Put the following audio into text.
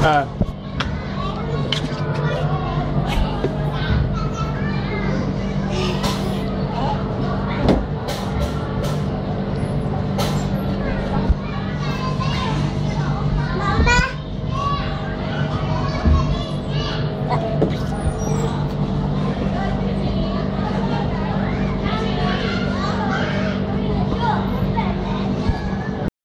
嗯